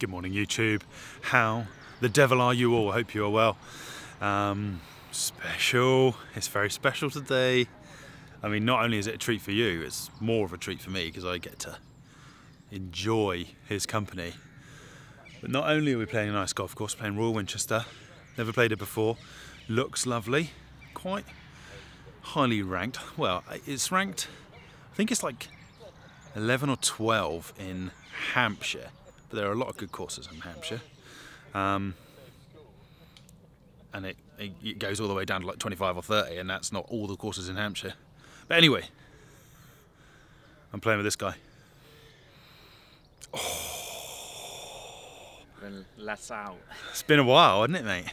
Good morning, YouTube. How the devil are you all? Hope you are well. Um, special. It's very special today. I mean, not only is it a treat for you, it's more of a treat for me because I get to enjoy his company. But not only are we playing a nice golf course, playing Royal Winchester. Never played it before. Looks lovely. Quite highly ranked. Well, it's ranked. I think it's like 11 or 12 in Hampshire, but there are a lot of good courses in Hampshire. Um, and it, it, it goes all the way down to like 25 or 30, and that's not all the courses in Hampshire. But anyway, I'm playing with this guy. Then let out. It's been a while, hasn't it, mate?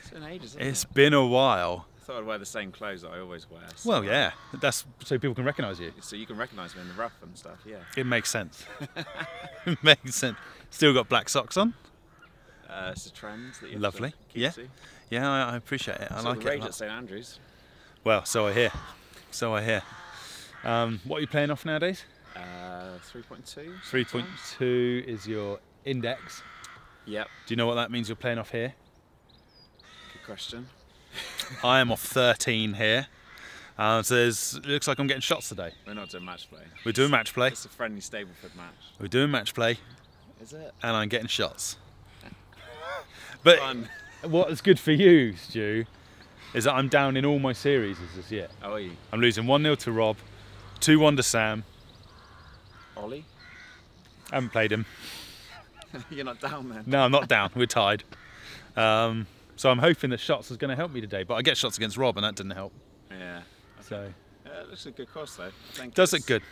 It's been ages. It's it? been a while. I thought I'd wear the same clothes that I always wear. so- Well, yeah, that's so people can recognise you. So you can recognise me in the rough and stuff. Yeah. It makes sense. it makes sense. Still got black socks on. Uh, it's a trend that you Lovely. Yeah. To. Yeah, I, I appreciate it. I Saw like the it. rage lot. at St Andrews. Well, so I hear. So I hear. Um, what are you playing off nowadays? Uh, 3.2. 3.2 is your index. Yep. Do you know what that means you're playing off here? Good question. I am off 13 here. Uh, so there's, it looks like I'm getting shots today. We're not doing match play. We're doing match play. It's a friendly Stableford match. We're doing match play, Is it? and I'm getting shots. But Fun. what's good for you, Stu, is that I'm down in all my series this year. How are you? I'm losing 1 0 to Rob, 2 1 to Sam. Ollie? haven't played him. You're not down then. No, I'm not down. We're tied. Um, so I'm hoping that shots is going to help me today. But I get shots against Rob, and that didn't help. Yeah. So Yeah, it looks a good course though. Does it good.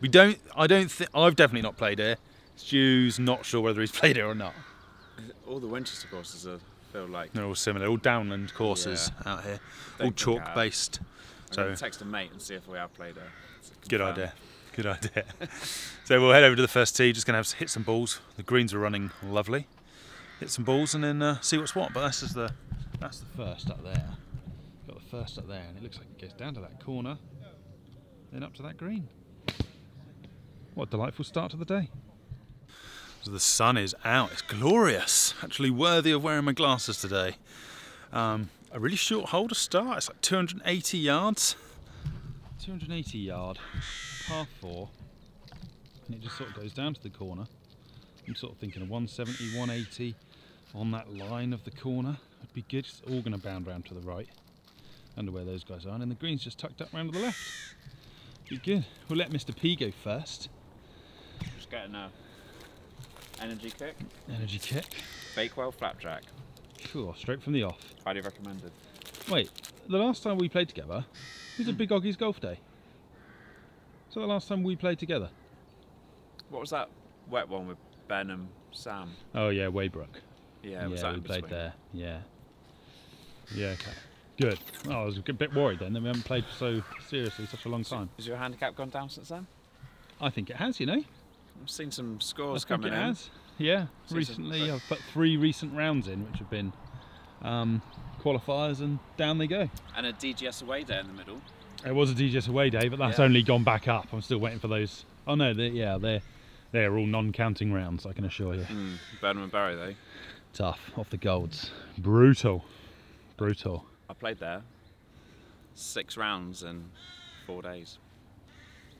We don't. I don't think. I've definitely not played here. Stu's not sure whether he's played it or not. All the Winchester courses are feel like. They're all similar. All downland courses out here. all Don't have. chalk based. I'm So text a mate and see if we have played it. good idea. Good idea. so we'll head over to the first tee. Just going to have hit some balls. The greens are running lovely. Hit some balls and then uh, see what's what. But this is the that's the first up there. Got the first up there, and it looks like it goes down to that corner, then up to that green. What a delightful start to the day. So the sun is out. It's glorious. Actually worthy of wearing my glasses today. Um, a really short hole to start. It's like 280 yards. 280 yard, par four, and it just sort of goes down to the corner. I'm sort of thinking a 170, 180 on that line of the corner would be good. It's all going to bound round to the right, under where those guys are, and then the green's just tucked up round to the left. Be good. We'll let Mr. P go first. Just getting a energy kick. Energy kick. Bakewell flapjack. Cool. Straight from the off. Highly recommended. Wait, the last time we played together was a Big Oggies Golf Day. So the last time we played together. What was that wet one with Ben and Sam? Oh yeah, Weybrook. Yeah, was yeah, that we in played between? there. Yeah. Yeah, okay. Good. Oh, I was a bit worried then that we haven't played so seriously such a long time. Has your handicap gone down since then? I think it has, you know. I've seen some scores I scores think it in. has. Yeah. Seen some- Recently, I've put three recent rounds in, which have been um, qualifiers, and down they go. And a DGS away day in the middle. It was a DGS away day, but that's Yeah. only gone back up. I'm still waiting for those. Oh no, they yeah, they're they're all non-counting rounds. I can assure you. Mm. Burnham and Berrow though. Tough off the golds. Brutal. Brutal. I played there six rounds in four days.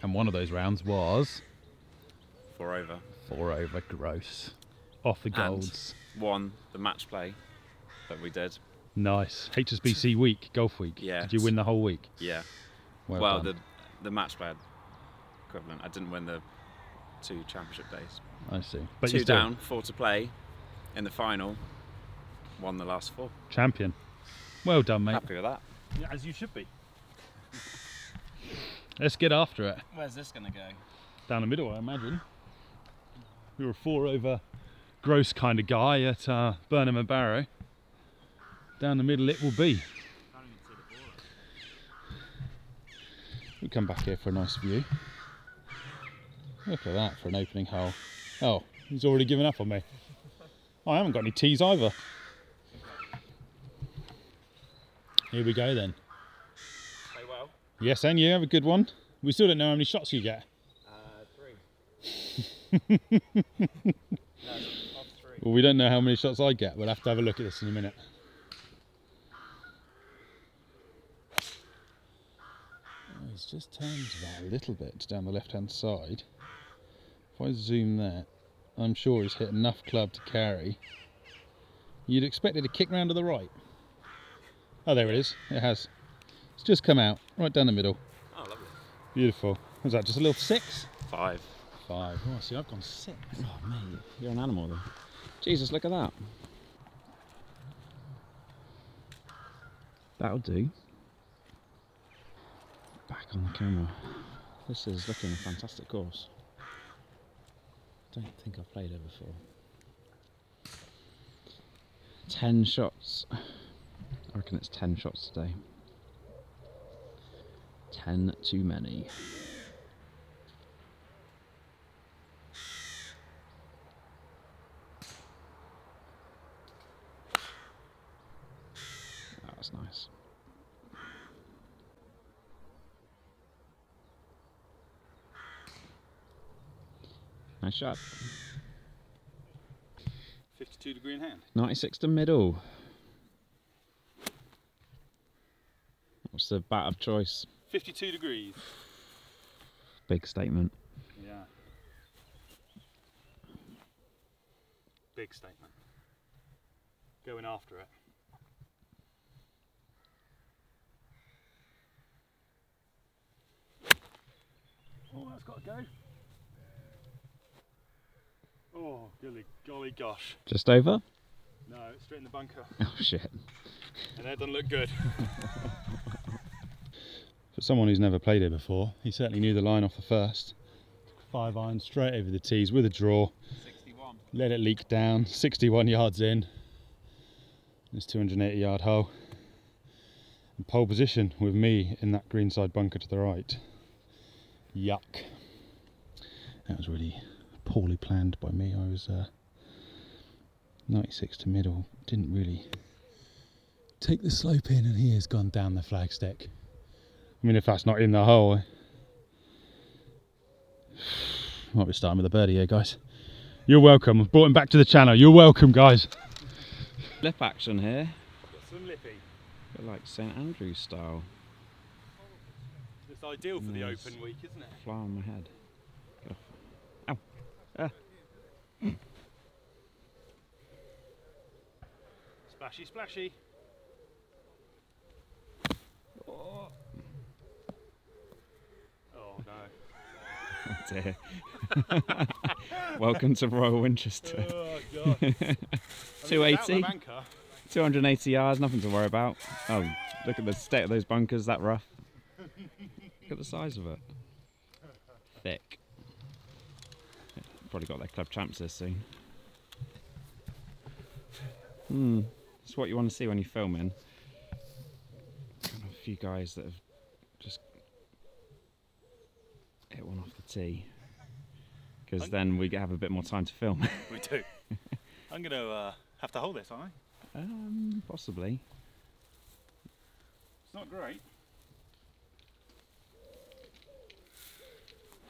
And one of those rounds was Four over. four over gross. Off the And- golds. Won the match play that we did. Nice. HSBC week, golf week. Yeah. Did you win the whole week? Yeah. Well, Well, the the match play equivalent. I didn't win the two championship days. I see. But two down, four to play in the final. Won the last four. champion. Well done, mate. Happy with that. As you should be. Let's get after it. Where's this gonna go? Down the middle, I imagine. We were a four over gross kind of guy at uh, Burnham and Berrow. Down the middle it will be. We'll come back here for a nice view. Look at that for an opening hole. Oh, he's already given up on me. I haven't got any tees either. Here we go then. Play well. Yes, and you have a good one. We still don't know how many shots you get. Uh, three. no, off Well, we don't know how many shots I get. We'll have to have a look at this in a minute. He's just turned that a little bit down the left hand side. If I zoom there, I'm sure he's hit enough club to carry. You'd expect it to kick round to the right. Oh, there it is. It has. It's just come out, right down the middle. Oh, lovely. Beautiful. Was that just a little six? Five. Five. Oh, see, I've gone six. Oh, mate, you're an animal then. Jesus, look at that. That'll do. Back on the camera. This is looking a fantastic course. Don't think I've played it before. Ten shots. I reckon it's ten shots today. Ten too many. That was nice. Nice shot. 52 degree in hand. 96 to middle. What's the bat of choice? 52 degrees. Big statement. Yeah. Big statement. Going after it. Oh, that's got to go. Oh, golly, golly gosh. Just over? No, it's straight in the bunker. Oh shit. And that doesn't look good. For someone who's never played it before, he certainly knew the line off the first. Five iron straight over the tees with a draw. 61. Let it leak down. 61 yards in. This 280 yard hole. And pole position with me in that greenside bunker to the right. Yuck. That was really poorly planned by me. I was uh, 96 to middle. Didn't really take the slope in, and he has gone down the flagstick. I mean, if that's not in the hole, eh? might be starting with a birdie here, guys. You're welcome. I've brought him back to the channel. You're welcome, guys. Lip action here. Got Some lippy. Bit like St Andrews style. It's ideal for the open week, isn't it? Fly on my head. Get off. Ow. Ah. Splashy, splashy. Oh no. Dear. Welcome to Royal Winchester. Oh god. 280. 280 yards, nothing to worry about. Oh, look at the state of those bunkers, that rough. Look at the size of it. Thick. Probably got their club champs this soon. Hmm, it's what you want to see when you're filming. A few guys that have just hit one off the tee. Because then we have a bit more time to film. We do. I'm going to uh, have to hold this, aren't I? um, possibly. It's not great.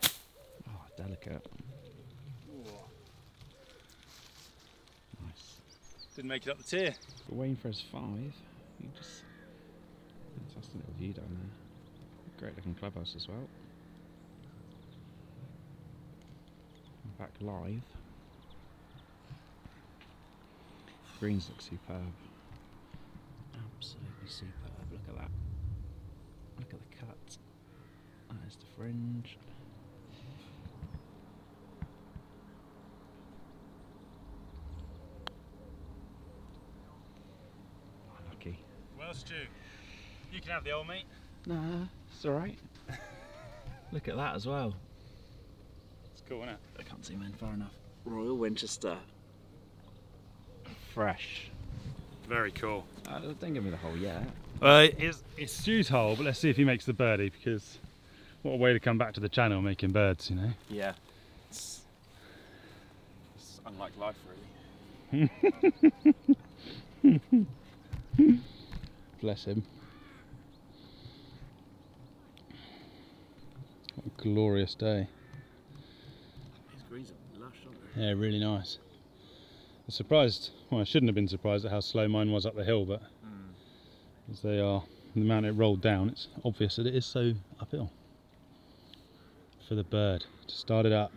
Oh, delicate. Nice. Didn't make it up the tier. We're waiting for his five. You just fantastic little view down there. Great looking clubhouse as well. Back live. Greens look superb. Absolutely superb. Look at that. Look at the cut. That is the fringe. Well, Stu, you can have the old mate. Nah, it's alright. Look at that as well. It's cool, isn't it? I can't see in far enough. Royal Winchester. Fresh. Very cool. Uh, don't give me the hole yet. Uh, it's, it's Stu's hole, but let's see if he makes the birdie because what a way to come back to the channel making birds, you know? Yeah. It's, it's unlike life, really. Bless him. What a glorious day. These greens are lush, aren't they? Yeah, really nice. was surprised, well I shouldn't have been surprised at how slow mine was up the hill, but Hmm. as they are, the amount it rolled down, it's obvious that it is so uphill. For the bird to start it up.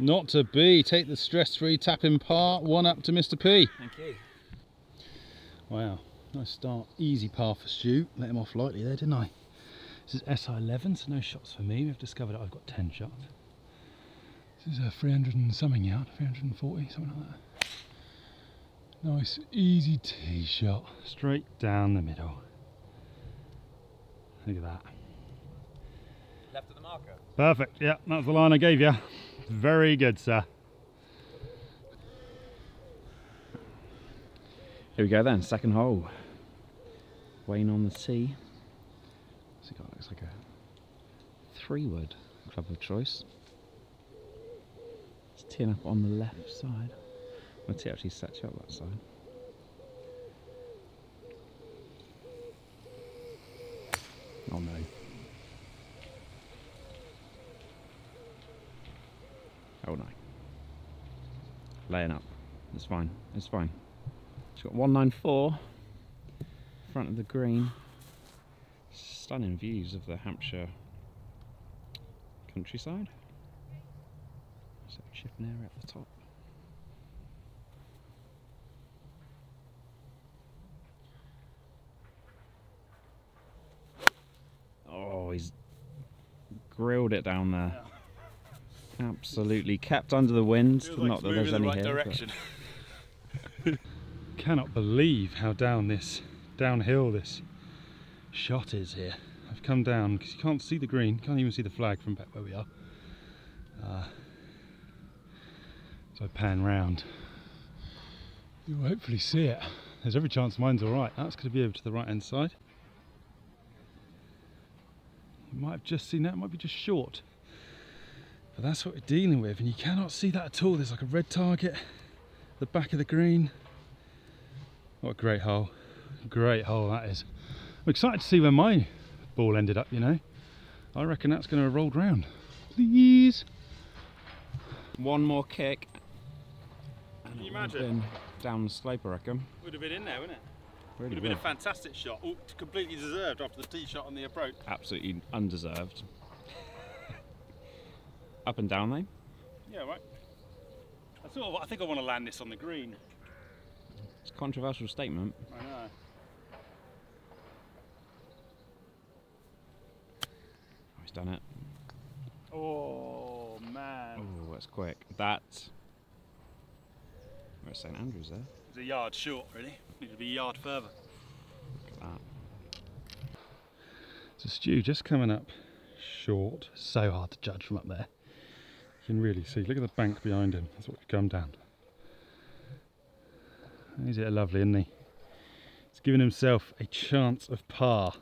Not to be, take the stress-free tapping par, one up to Mr. P. Thank you. Wow, nice start. Easy par for Stu. Let him off lightly there, didn't I? This is SI11, so no shots for me. We've discovered I've got 10 shots. This is a 300 and something yard, 340, something like that. Nice, easy tee shot. Straight down the middle. Look at that. Left of the marker. Perfect, yeah, that's the line I gave you. Very good, sir. Here we go then, second hole. Wayne on the tee. So got looks like a three wood club of choice. It's teeing up on the left side. My tee actually sets you up that side. Oh no. Oh. Laying up. It's fine. It's fine. It's got 194 front of the green. Stunning views of the Hampshire countryside. So chipping area at the top. Oh, he's grilled it down there. Absolutely kept under the wind. Not that there's any here. but- Cannot believe how down this downhill this shot is here. I've come down because you can't see the green, can't even see the flag from back where we are. Uh, so I pan round. You'll hopefully see it. There's every chance mine's alright. That's going to be over to the right hand side. You might have just seen that, it might be just short. But that's what we're dealing with, and you cannot see that at all. There's like a red target, the back of the green. What a great hole. Great hole that is. I'm excited to see where my ball ended up, you know. I reckon that's going to have rolled round. Please. One more kick. Can you it would have imagine? Down the slope, I reckon. Would have been in there, wouldn't it? Really Would have been a fantastic shot. Completely deserved after the tee shot on the approach. Absolutely undeserved. Up and down, though. Yeah, right. I sort of, I think I want to land this on the green. It's a controversial statement. I know. Oh, he's done it. Oh man. Oh, that's quick. That. Where's St Andrews there? It's a yard short, really. Need to be a yard further. Look at that. So Stu just coming up short. So hard to judge from up there. Can really see. Look at the bank behind him. That's what we've come down. Is it a lovely, isn't he? He's given himself a chance of par.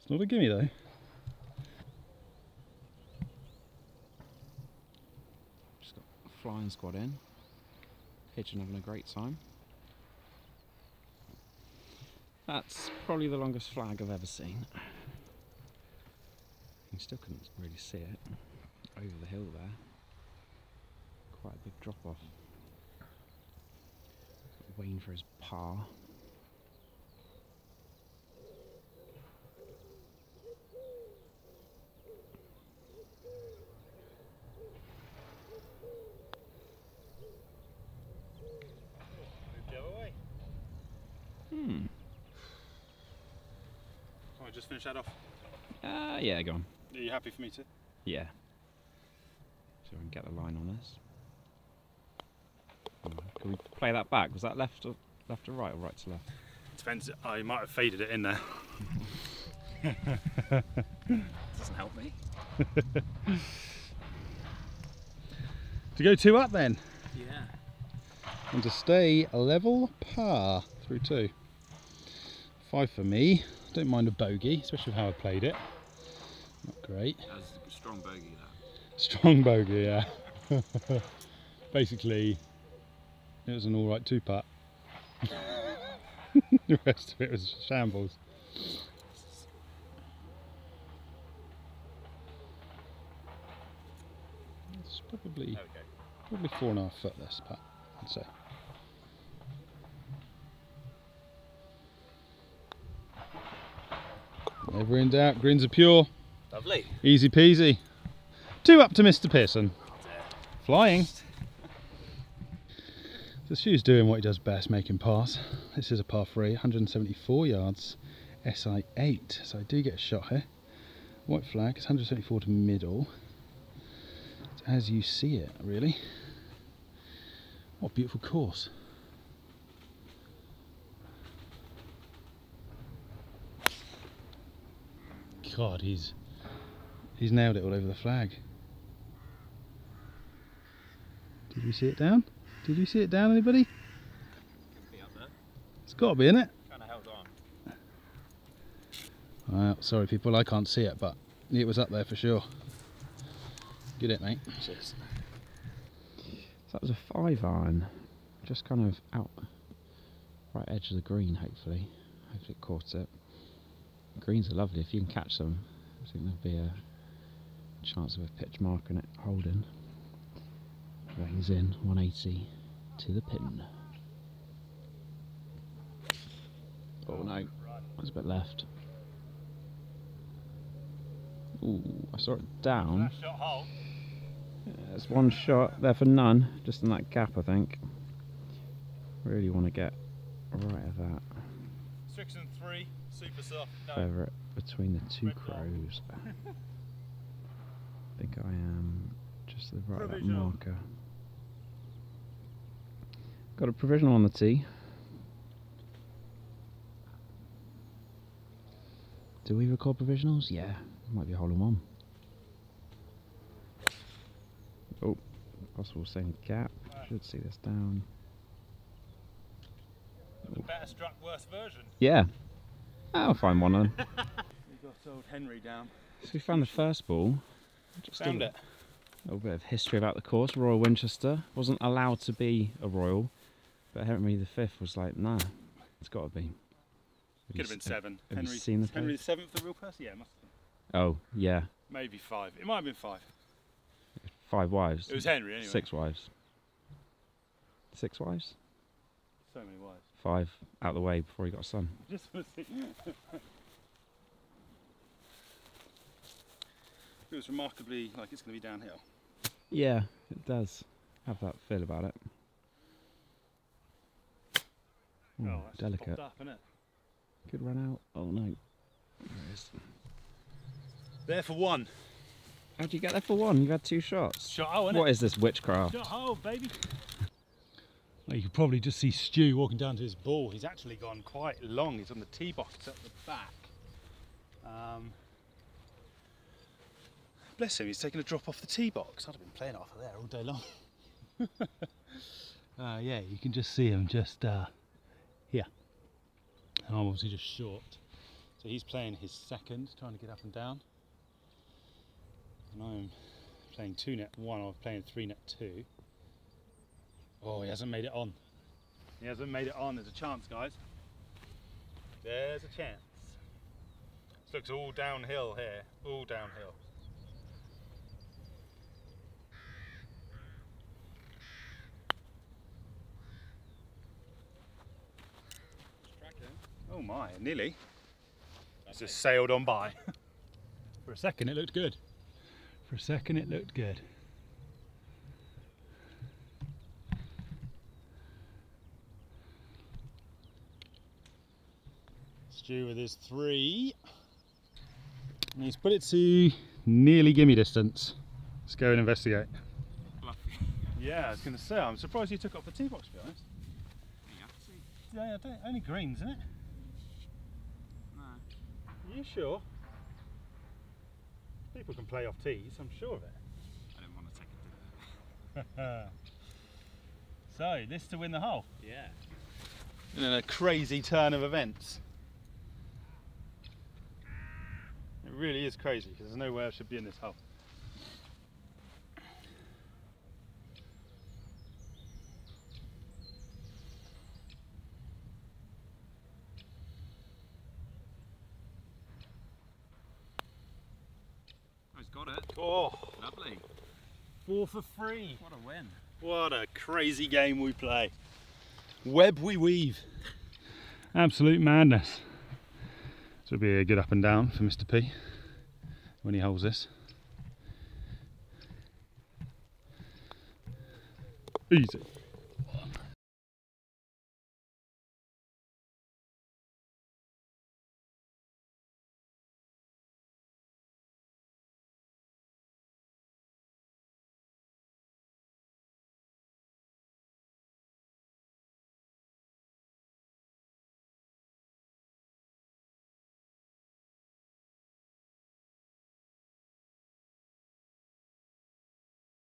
It's not a gimme though. Just got flying squad in. Pigeon having a great time. That's probably the longest flag I've ever seen. You still couldn't really see it over the hill there. Quite a big drop off. Waiting for his par. The other way. Hmm. Can I just finish that off? Uh, yeah, go on. Are you happy for me to? Yeah. So we can get the line on this. Hmm, Can we play that back? Was that left or left to right or right to left? Depends. I might have faded it in there. Doesn't help me. To go two up then. Yeah. and to stay level par through two. Five for me. Don't mind a bogey, especially how I played it. Not great. That was a strong bogey. Strong bogey, yeah. Basically, it was an alright two putt. the rest of it was shambles. It's probably There we go. probably four and a half foot this putt, I'd say. Never in doubt, greens are pure, Lovely. easy peasy. Two up to Mr. Pearson. Flying. The shoe's doing what he does best, making pars. This is a par 3, 174 yards, SI 8. So I do get a shot here. White flag, it's 174 to middle. It's as you see it, really. What a beautiful course. God, he's he's nailed it all over the flag. Did you see it down? Did you see it down, anybody? Be up there. It's got to be in it. Kind of held on. Well, sorry people, I can't see it, but it was up there for sure. Get it, mate. Cheers. So that was a five iron, just kind of out right edge of the green. Hopefully, hopefully it caught it. Greens are lovely. If you can catch them, I think there'll be a chance of a pitch mark on it holding. Rings in 180 to the pin. Oh no, that's a bit left. Ooh, I saw it down. There's one shot there for none, just in that gap, I think. Really want to get right of that. Six and three, super soft. Over it between the two Red crows. I think I am just the right marker. Got a provisional on the tee. Do we record provisionals? Yeah, might be a hole in one. Oh, possible same gap. Should see this down. The better struck, worse version. Yeah, I'll find one then. We got old Henry down. So we found the first ball. Just Found a it. little bit of history about the course. Royal Winchester wasn't allowed to be a royal, but Henry V was like, nah, it's got to be. Have Could have been seven. have you Henry, seen the Henry the seventh, the real person? Yeah, it must have been. Oh yeah, Maybe five. It might have been five. five wives. It was Henry anyway. Six wives. Six wives. So many wives. Five out of the way before he got a son. Just it was remarkably like it's going to be downhill. Yeah, it does have that feel about it. Ooh, oh, that's delicate. Popped up, innit? Good run out. Oh no. There it is. There for one. How'd you get there for one? You've had two shots. Shot hole, innit? What is this witchcraft? Shot hole, baby. Well, you could probably just see Stu walking down to his ball. He's actually gone quite long. He's on the tee box at the back. Um, bless him, he's taking a drop off the tee box. I'd have been playing off of there all day long. uh, yeah, you can just see him just uh, here. And I'm obviously just short. So he's playing his second, trying to get up and down. And I'm playing two net one, I'm playing three net two. Oh, he hasn't made it on. He hasn't made it on. There's a chance, guys. There's a chance. This looks all downhill here. All downhill. Oh my, nearly. It's just sailed on by. For a second, it looked good. For a second, it looked good. Stu with his three. And he's put it to nearly gimme distance. Let's go and investigate. Yeah, I was going to say, I'm surprised you took off the tee box, to be honest. Yeah, yeah, don't, only greens, isn't it? Are you sure? People can play off tees, I'm sure of it. I didn't want to take it. so, this to win the hole. Yeah. And then a crazy turn of events. It really is crazy because there's no way I should be in this hole. He's got it. Lovely. Four for free. What a win. What a crazy game we play. Web we weave. Absolute madness. So it'll be a good up and down for Mr. P when he holds this. Easy.